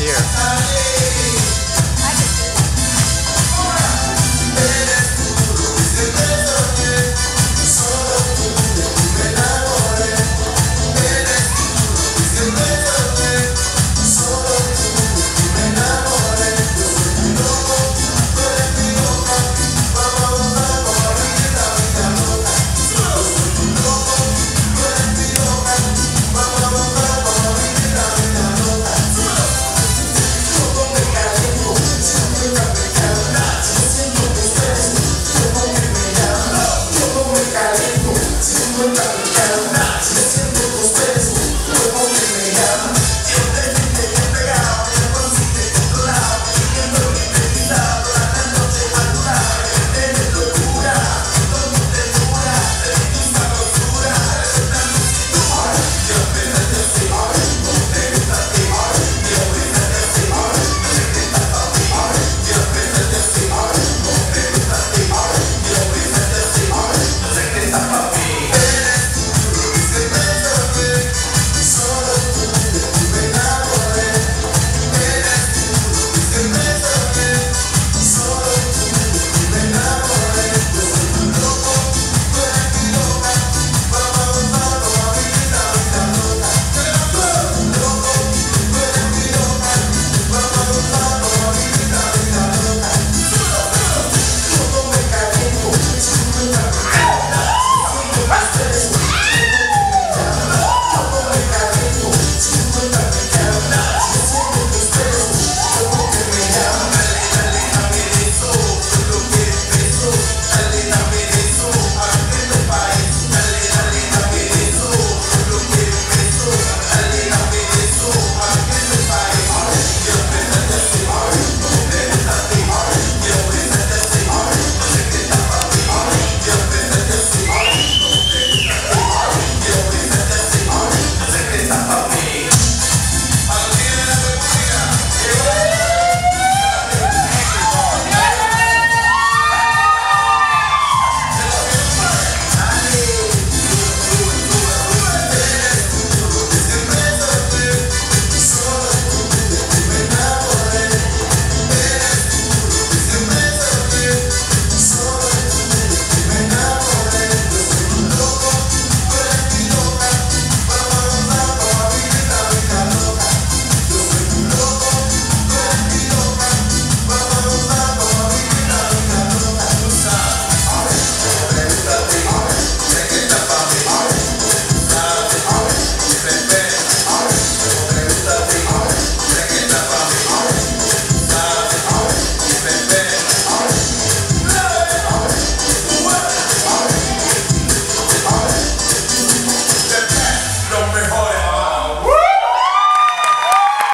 here. Let's